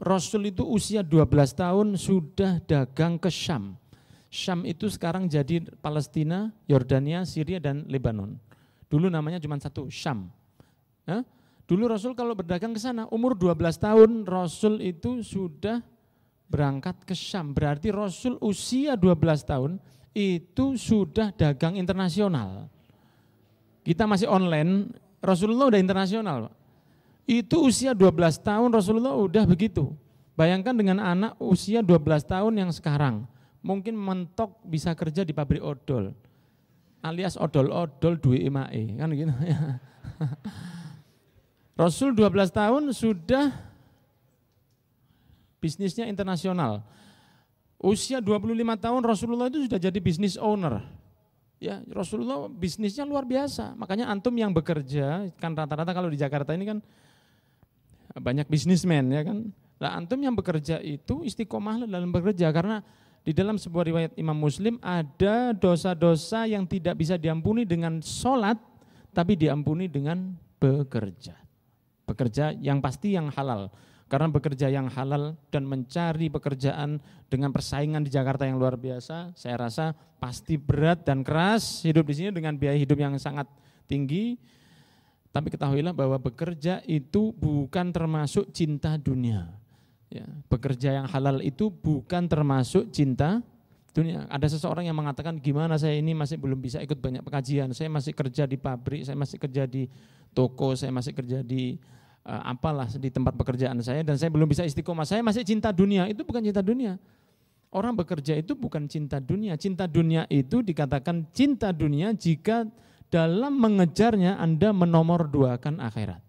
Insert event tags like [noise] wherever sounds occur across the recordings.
Rasul itu usia 12 tahun sudah dagang ke Syam. Syam itu sekarang jadi Palestina, Yordania, Syria, dan Lebanon. Dulu namanya cuma satu, Syam. Ya? Dulu Rasul kalau berdagang ke sana, umur 12 tahun Rasul itu sudah berangkat ke Syam. Berarti Rasul usia 12 tahun itu sudah dagang internasional. Kita masih online, Rasulullah udah internasional. Itu usia 12 tahun Rasulullah udah begitu. Bayangkan dengan anak usia 12 tahun yang sekarang mungkin mentok bisa kerja di pabrik odol alias odol-odol duit imae kan gitu ya. [laughs] Rasul 12 tahun sudah bisnisnya internasional. Usia 25 tahun Rasulullah itu sudah jadi bisnis owner. Ya, Rasulullah bisnisnya luar biasa. Makanya antum yang bekerja kan rata-rata kalau di Jakarta ini kan banyak bisnismen ya kan. Lah antum yang bekerja itu istiqomah dalam bekerja karena di dalam sebuah riwayat Imam Muslim ada dosa-dosa yang tidak bisa diampuni dengan sholat, tapi diampuni dengan bekerja. Bekerja yang pasti yang halal. Karena bekerja yang halal dan mencari pekerjaan dengan persaingan di Jakarta yang luar biasa, saya rasa pasti berat dan keras hidup di sini dengan biaya hidup yang sangat tinggi. Tapi ketahuilah bahwa bekerja itu bukan termasuk cinta dunia Ya, bekerja yang halal itu bukan termasuk cinta dunia. Ada seseorang yang mengatakan gimana saya ini masih belum bisa ikut banyak pengajian. Saya masih kerja di pabrik, saya masih kerja di toko, saya masih kerja di uh, apalah di tempat pekerjaan saya dan saya belum bisa istiqomah. Saya masih cinta dunia. Itu bukan cinta dunia. Orang bekerja itu bukan cinta dunia. Cinta dunia itu dikatakan cinta dunia jika dalam mengejarnya Anda menomorduakan akhirat.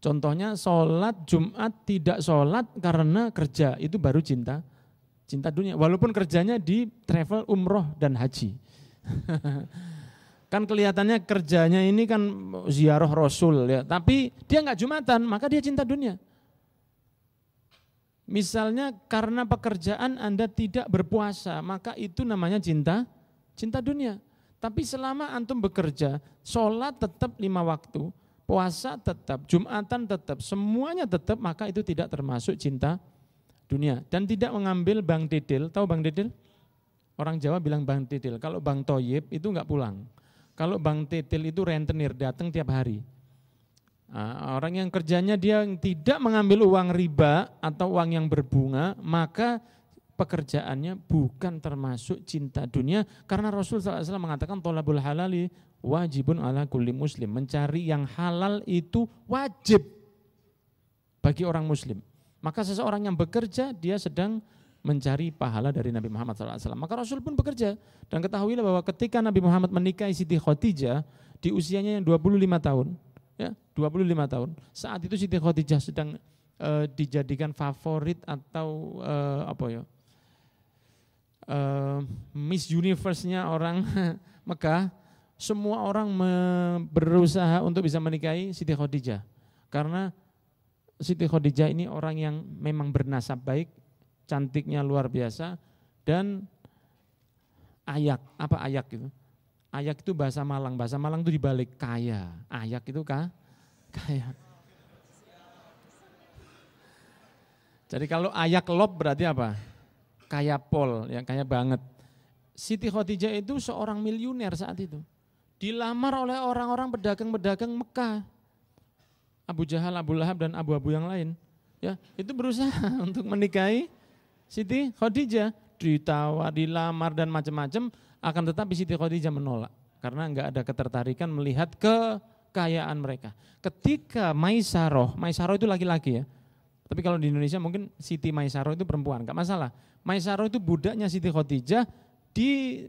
Contohnya sholat Jumat tidak sholat karena kerja, itu baru cinta cinta dunia. Walaupun kerjanya di travel umroh dan haji. [laughs] kan kelihatannya kerjanya ini kan ziarah Rasul ya, tapi dia nggak Jumatan, maka dia cinta dunia. Misalnya karena pekerjaan Anda tidak berpuasa, maka itu namanya cinta cinta dunia. Tapi selama antum bekerja, sholat tetap lima waktu, puasa tetap, Jumatan tetap, semuanya tetap, maka itu tidak termasuk cinta dunia. Dan tidak mengambil Bang Didil, tahu Bang Didil? Orang Jawa bilang Bang Didil, kalau Bang Toyib itu enggak pulang. Kalau Bang Didil itu rentenir, datang tiap hari. Nah, orang yang kerjanya dia tidak mengambil uang riba atau uang yang berbunga, maka pekerjaannya bukan termasuk cinta dunia karena Rasul SAW mengatakan tolabul halali wajibun ala kulli muslim. Mencari yang halal itu wajib bagi orang muslim. Maka seseorang yang bekerja dia sedang mencari pahala dari Nabi Muhammad SAW. Maka Rasul pun bekerja. Dan ketahuilah bahwa ketika Nabi Muhammad menikahi Siti Khadijah di usianya yang 25 tahun, ya 25 tahun. Saat itu Siti Khadijah sedang uh, dijadikan favorit atau uh, apa ya? Miss Universe-nya orang [laughs] Mekah semua orang berusaha untuk bisa menikahi Siti Khadijah. Karena Siti Khadijah ini orang yang memang bernasab baik, cantiknya luar biasa, dan ayak, apa ayak itu? Ayak itu bahasa Malang, bahasa Malang itu dibalik kaya, ayak itu kah? [laughs] Kaya. Jadi kalau ayak lob berarti apa? Kaya pol, yang kaya banget. Siti Khadijah itu seorang miliuner saat itu dilamar oleh orang-orang pedagang-pedagang Mekah. Abu Jahal, Abu Lahab dan abu-abu yang lain. Ya, itu berusaha [laughs] untuk menikahi Siti Khadijah, ditawar, dilamar dan macam-macam, akan tetapi Siti Khadijah menolak karena enggak ada ketertarikan melihat kekayaan mereka. Ketika Maisaroh, Maisaroh itu laki-laki ya. Tapi kalau di Indonesia mungkin Siti Maisaroh itu perempuan, enggak masalah. Maisaroh itu budaknya Siti Khadijah di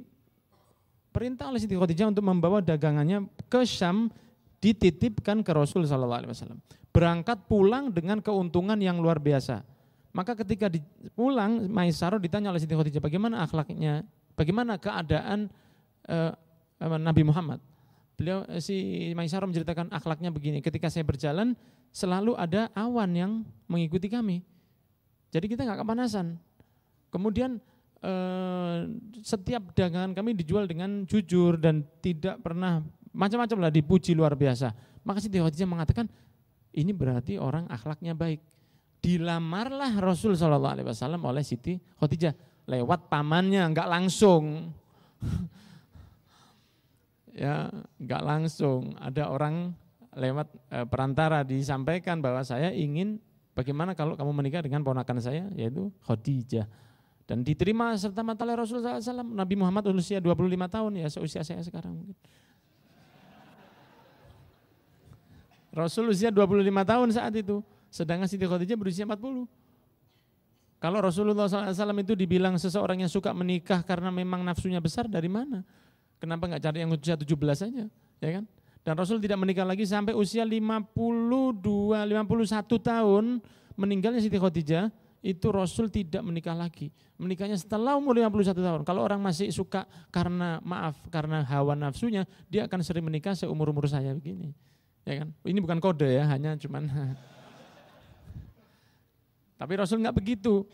perintah oleh Siti Khadijah untuk membawa dagangannya ke Syam dititipkan ke Rasul Wasallam. Berangkat pulang dengan keuntungan yang luar biasa. Maka ketika di, pulang, Maisaro ditanya oleh Siti Khadijah, bagaimana akhlaknya, bagaimana keadaan uh, Nabi Muhammad. Beliau eh, si Maisaro menceritakan akhlaknya begini, ketika saya berjalan selalu ada awan yang mengikuti kami. Jadi kita nggak kepanasan. Kemudian Eh, setiap dagangan kami dijual dengan jujur dan tidak pernah macam-macam lah dipuji luar biasa. Maka Siti Khadijah mengatakan ini berarti orang akhlaknya baik. Dilamarlah Rasul Shallallahu Alaihi Wasallam oleh Siti Khadijah lewat pamannya, nggak langsung. [laughs] ya, nggak langsung. Ada orang lewat e, perantara disampaikan bahwa saya ingin bagaimana kalau kamu menikah dengan ponakan saya yaitu Khadijah. Dan diterima serta mata oleh Rasul SAW. Nabi Muhammad usia 25 tahun ya seusia saya sekarang mungkin. Rasul usia 25 tahun saat itu, sedangkan Siti Khadijah berusia 40. Kalau Rasulullah SAW itu dibilang seseorang yang suka menikah karena memang nafsunya besar, dari mana? Kenapa nggak cari yang usia 17 saja, ya kan? Dan Rasul tidak menikah lagi sampai usia 52, 51 tahun meninggalnya Siti Khadijah, itu Rasul tidak menikah lagi. Menikahnya setelah umur 51 tahun. Kalau orang masih suka karena maaf, karena hawa nafsunya, dia akan sering menikah seumur-umur saya begini. Ya kan? Ini bukan kode ya, hanya cuman. [laughs] Tapi Rasul nggak begitu.